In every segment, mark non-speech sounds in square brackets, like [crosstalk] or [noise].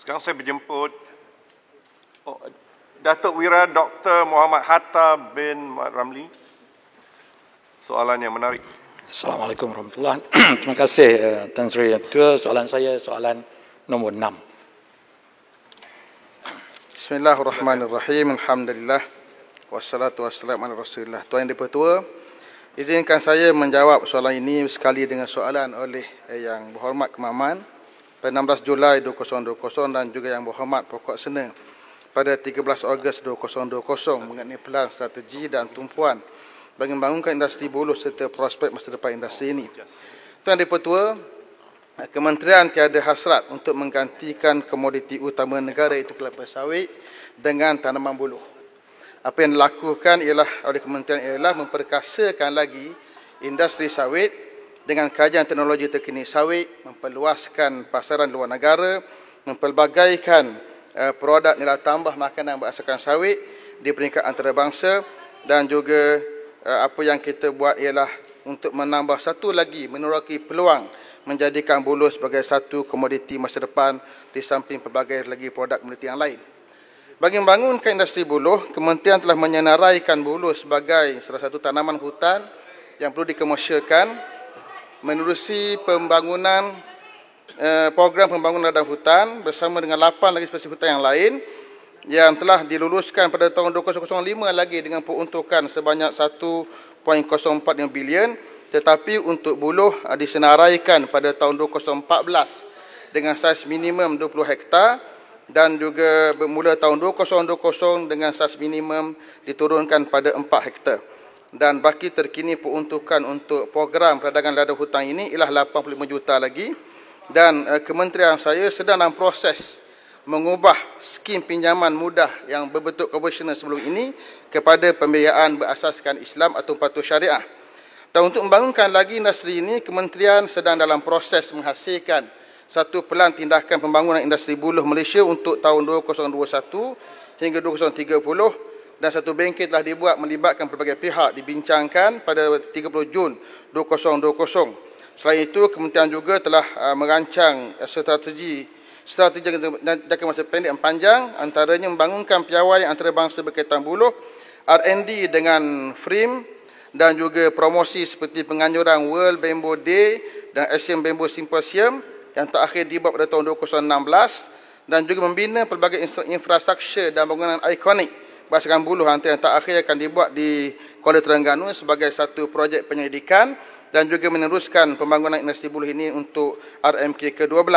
Sekarang saya berjemput oh, Datuk Wira Dr. Muhammad Hatta bin Mat Ramli. Soalan yang menarik. Assalamualaikum warahmatullahi [clears throat] Terima kasih uh, Tan Sri Yang Ketua. Soalan saya soalan nombor 6. Bismillahirrahmanirrahim. Alhamdulillah. Wassalatu wassalamu ala rasulillah. Tuan Yang Dipertua, izinkan saya menjawab soalan ini sekali dengan soalan oleh eh, Yang Berhormat Kemaman pada 16 Julai 2020 dan juga Yang Berhormat Pokok Sena pada 13 Ogos 2020 mengenai pelan strategi dan tumpuan bagi membangunkan industri buluh serta prospek masa depan industri ini. Tuan Dipertua, Kementerian tiada hasrat untuk menggantikan komoditi utama negara itu kelapa sawit dengan tanaman buluh. Apa yang dilakukan ialah oleh kementerian ialah memperkasakan lagi industri sawit dengan kajian teknologi terkini sawit, memperluaskan pasaran luar negara, mempelbagaikan uh, produk nilai tambah makanan berdasarkan sawit di peringkat antarabangsa dan juga uh, apa yang kita buat ialah untuk menambah satu lagi meneroki peluang menjadikan buluh sebagai satu komoditi masa depan di samping pelbagai lagi produk komoditi yang lain. Bagi membangunkan industri buluh, kementerian telah menyenaraikan buluh sebagai salah satu tanaman hutan yang perlu dikomersialkan menerusi pembangunan eh, program pembangunan ladang hutan bersama dengan 8 lagi spesies hutan yang lain yang telah diluluskan pada tahun 2005 lagi dengan peruntukan sebanyak 1.04 bilion tetapi untuk buluh eh, disenaraikan pada tahun 2014 dengan saiz minimum 20 hektar dan juga bermula tahun 2020 dengan sas minimum diturunkan pada 4 hektar. Dan baki terkini peruntukan untuk program perdagangan ladang hutang ini ialah 85 juta lagi. Dan uh, kementerian saya sedang dalam proses mengubah skim pinjaman mudah yang berbentuk konvensional sebelum ini kepada pembiayaan berasaskan Islam atau patuh syariah. Dan untuk membangunkan lagi industri ini, kementerian sedang dalam proses menghasilkan satu pelan tindakan pembangunan industri buluh Malaysia untuk tahun 2021 hingga 2030 dan satu bengkel telah dibuat melibatkan pelbagai pihak dibincangkan pada 30 Jun 2020. Selain itu, kementerian juga telah uh, merancang uh, strategi strategi jangka masa pendek dan panjang antaranya membangunkan piawai antarabangsa berkaitan buluh, R&D dengan FRIM dan juga promosi seperti penganjuran World Bamboo Day dan Asian Bamboo Symposium yang terakhir dibuat pada tahun 2016 dan juga membina pelbagai infrastruktur dan bangunan ikonik berdasarkan buluh antara yang terakhir akan dibuat di Kuala Terengganu sebagai satu projek penyelidikan dan juga meneruskan pembangunan industri buluh ini untuk RMK ke-12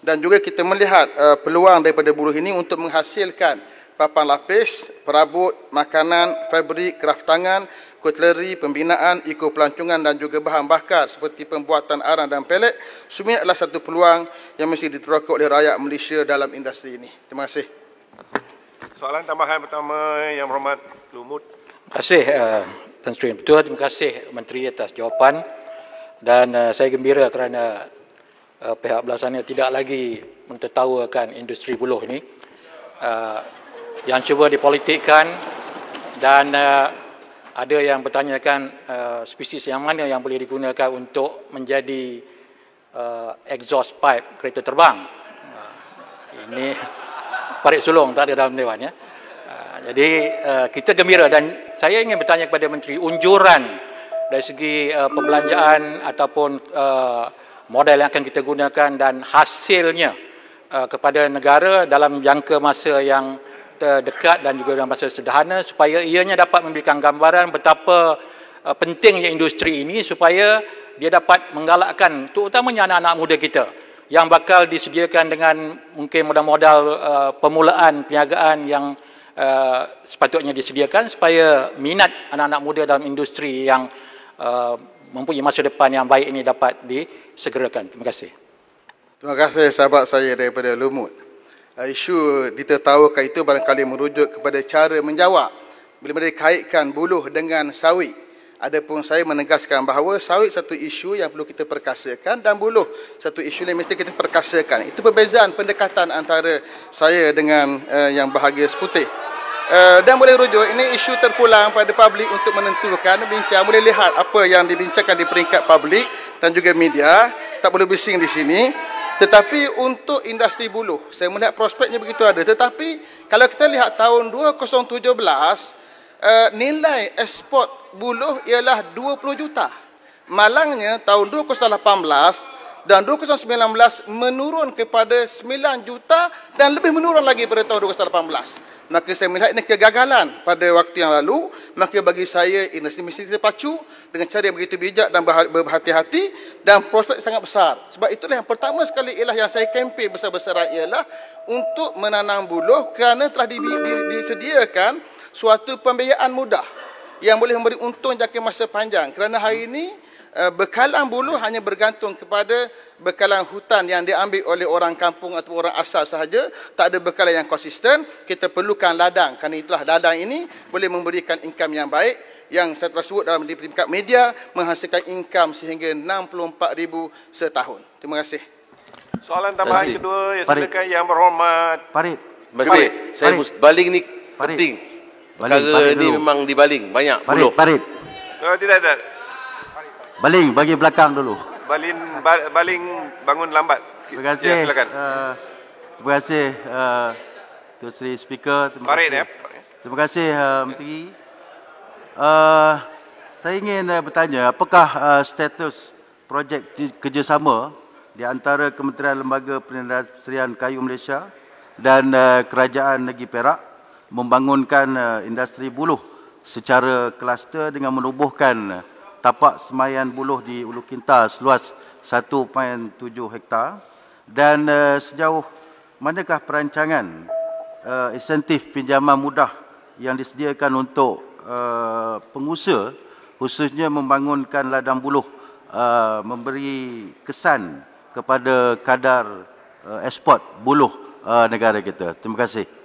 dan juga kita melihat uh, peluang daripada buluh ini untuk menghasilkan papan lapis, perabot, makanan, fabrik, kraft tangan, kutleri, pembinaan, iko pelancongan dan juga bahan bakar seperti pembuatan arang dan pelet semua adalah satu peluang yang mesti diteroka oleh rakyat Malaysia dalam industri ini. Terima kasih. Soalan tambahan pertama yang berhormat Lumut. Terima kasih uh, Tan Sri Ketua. Terima kasih Menteri atas jawapan dan uh, saya gembira kerana uh, pihak belah sana tidak lagi mentertawakan industri buluh ini uh, yang cuba dipolitikkan dan uh, ada yang bertanyakan uh, spesies yang mana yang boleh digunakan untuk menjadi uh, exhaust pipe kereta terbang. Uh, ini parit sulung tak ada dalam dewan ya. Uh, jadi uh, kita gembira dan saya ingin bertanya kepada menteri unjuran dari segi uh, perbelanjaan ataupun model yang akan kita gunakan dan hasilnya kepada negara dalam jangka masa yang terdekat dan juga dalam masa sederhana supaya ianya dapat memberikan gambaran betapa pentingnya industri ini supaya dia dapat menggalakkan terutamanya anak-anak muda kita yang bakal disediakan dengan mungkin modal-modal uh, permulaan perniagaan yang uh, sepatutnya disediakan supaya minat anak-anak muda dalam industri yang uh, mempunyai masa depan yang baik ini dapat disegerakan. Terima kasih. Terima kasih sahabat saya daripada Lumut. Uh, isu ditertawakan itu barangkali merujuk kepada cara menjawab bila mereka kaitkan buluh dengan sawit. Adapun saya menegaskan bahawa sawit satu isu yang perlu kita perkasakan dan buluh satu isu yang mesti kita perkasakan. Itu perbezaan pendekatan antara saya dengan uh, yang bahagia seputih. Uh, dan boleh rujuk, ini isu terpulang pada publik untuk menentukan, bincang, boleh lihat apa yang dibincangkan di peringkat publik dan juga media. Tak boleh bising di sini. Tetapi untuk industri buluh, saya melihat prospeknya begitu ada. Tetapi kalau kita lihat tahun 2017, uh, nilai ekspor buluh ialah 20 juta. Malangnya tahun 2018 dan 2019 menurun kepada 9 juta dan lebih menurun lagi pada tahun 2018 maka saya melihat ini kegagalan pada waktu yang lalu. Maka bagi saya industri mesti terpacu dengan cara yang begitu bijak dan berhati-hati dan prospek sangat besar. Sebab itulah yang pertama sekali ialah yang saya kempen besar-besaran ialah untuk menanam buluh kerana telah di, di, disediakan suatu pembiayaan mudah yang boleh memberi untung jangka masa panjang. Kerana hari ini Eh, bekalan bulu hanya bergantung kepada bekalan hutan yang diambil oleh orang kampung atau orang asal sahaja. Tak ada bekalan yang konsisten. Kita perlukan ladang. Kerana itulah ladang ini boleh memberikan income yang baik yang saya telah sebut dalam tingkat media menghasilkan income sehingga 64,000 setahun. Terima kasih. Soalan tambahan kedua ya silakan yang berhormat. Parit Terima kasih. Saya Parit. baling ni Parit. penting. Baling, Perkara Parit ni dulu. memang dibaling banyak Parit, puluh. Parit. oh, tidak tidak Baling bagi belakang dulu. balin ba, baling bangun lambat Terima kasih. ya, silakan Uh, terima kasih uh, Tuan Sri Speaker. Terima Parit kasih. ya Terima kasih uh, Menteri. Uh, saya ingin uh, bertanya apakah uh, status projek di- kerjasama di antara Kementerian Lembaga Perindustrian Kayu Malaysia dan uh, Kerajaan Negeri Perak membangunkan uh, industri buluh secara kluster dengan menubuhkan uh, tapak semayan buluh di Ulu Kinta seluas 1.7 hektar dan uh, sejauh manakah perancangan insentif pinjaman mudah yang disediakan untuk pengusaha khususnya membangunkan ladang buluh uh, memberi kesan kepada kadar ekspor buluh uh, negara kita. Terima kasih.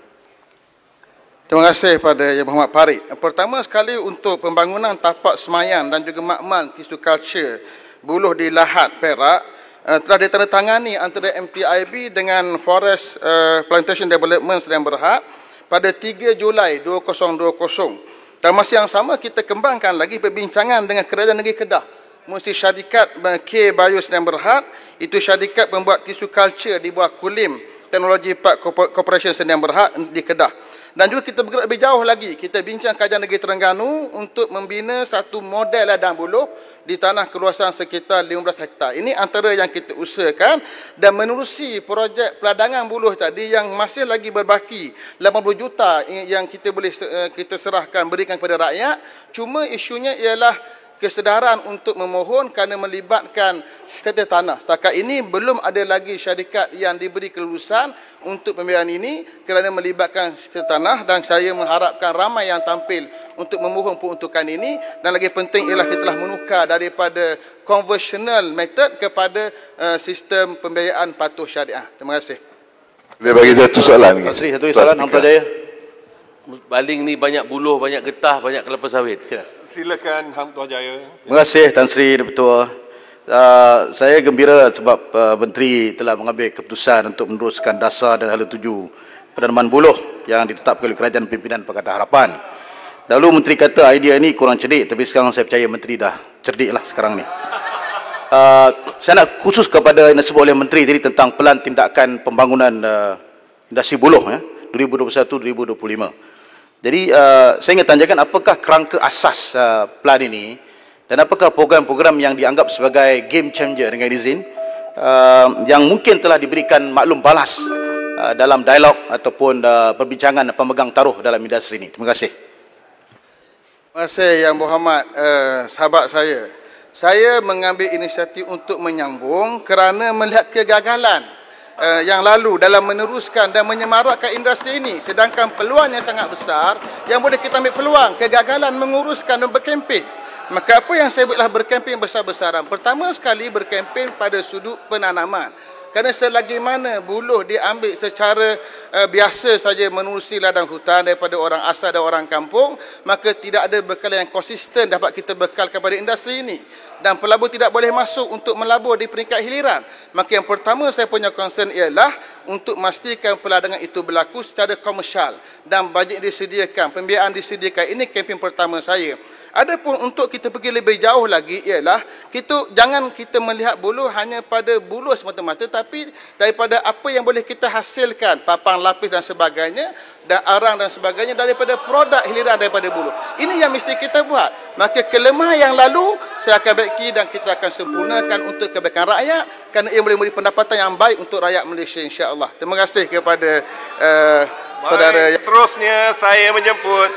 Terima kasih pada Yang Berhormat Parit. Pertama sekali untuk pembangunan tapak semayan dan juga makmal tisu culture buluh di Lahat Perak uh, telah ditandatangani antara MPIB dengan Forest uh, Plantation Development Sdn Berhad pada 3 Julai 2020. Dan masa yang sama kita kembangkan lagi perbincangan dengan Kerajaan Negeri Kedah mesti syarikat K Bio Sdn Berhad itu syarikat pembuat tisu culture di bawah Kulim Teknologi Park Corporation Sdn Berhad di Kedah. Dan juga kita bergerak lebih jauh lagi. Kita bincang kajian negeri Terengganu untuk membina satu model ladang buluh di tanah keluasan sekitar 15 hektar. Ini antara yang kita usahakan dan menerusi projek peladangan buluh tadi yang masih lagi berbaki 80 juta yang kita boleh eh, kita serahkan berikan kepada rakyat. Cuma isunya ialah kesedaran untuk memohon kerana melibatkan status tanah. Setakat ini belum ada lagi syarikat yang diberi kelulusan untuk pembiayaan ini kerana melibatkan status tanah dan saya mengharapkan ramai yang tampil untuk memohon peruntukan ini dan lagi penting ialah kita telah menukar daripada conventional method kepada uh, sistem pembiayaan patuh syariah. Terima kasih. Dia bagi satu soalan. Tan Sri, satu soalan Hang Jaya. Baling ni banyak buluh, banyak getah, banyak kelapa sawit. Sila. silakan Hang Tuah Jaya Terima kasih Tan Sri Ketua. Uh, saya gembira sebab uh, Menteri telah mengambil keputusan untuk meneruskan dasar dan hala tuju penanaman buluh yang ditetapkan oleh Kerajaan Pimpinan Pakatan Harapan. Dahulu Menteri kata idea ini kurang cerdik tapi sekarang saya percaya Menteri dah cerdik lah sekarang ni. Uh, saya nak khusus kepada yang disebut oleh Menteri tadi tentang pelan tindakan pembangunan uh, industri buluh ya, 2021-2025. Jadi uh, saya ingin tanyakan apakah kerangka asas uh, plan ini dan apakah program-program yang dianggap sebagai game changer dengan izin uh, yang mungkin telah diberikan maklum balas uh, dalam dialog ataupun uh, perbincangan pemegang taruh dalam industri ini. Terima kasih. Terima kasih Yang Berhormat uh, sahabat saya. Saya mengambil inisiatif untuk menyambung kerana melihat kegagalan uh, yang lalu dalam meneruskan dan menyemarakkan industri ini. Sedangkan peluangnya sangat besar yang boleh kita ambil peluang. Kegagalan menguruskan dan berkempen. Maka apa yang saya buatlah berkempen besar-besaran. Pertama sekali berkempen pada sudut penanaman. Kerana selagi mana buluh diambil secara uh, biasa saja menerusi ladang hutan daripada orang asal dan orang kampung, maka tidak ada bekal yang konsisten dapat kita bekal kepada industri ini. Dan pelabur tidak boleh masuk untuk melabur di peringkat hiliran. Maka yang pertama saya punya concern ialah untuk memastikan peladangan itu berlaku secara komersial dan bajet disediakan, pembiayaan disediakan. Ini kempen pertama saya. Adapun untuk kita pergi lebih jauh lagi ialah kita jangan kita melihat buluh hanya pada buluh semata-mata tapi daripada apa yang boleh kita hasilkan papang lapis dan sebagainya dan arang dan sebagainya daripada produk hiliran daripada buluh. Ini yang mesti kita buat. Maka kelemahan yang lalu saya akan baiki dan kita akan sempurnakan untuk kebaikan rakyat kerana ia boleh memberi pendapatan yang baik untuk rakyat Malaysia insya-Allah. Terima kasih kepada uh, saudara Baik, seterusnya saya menjemput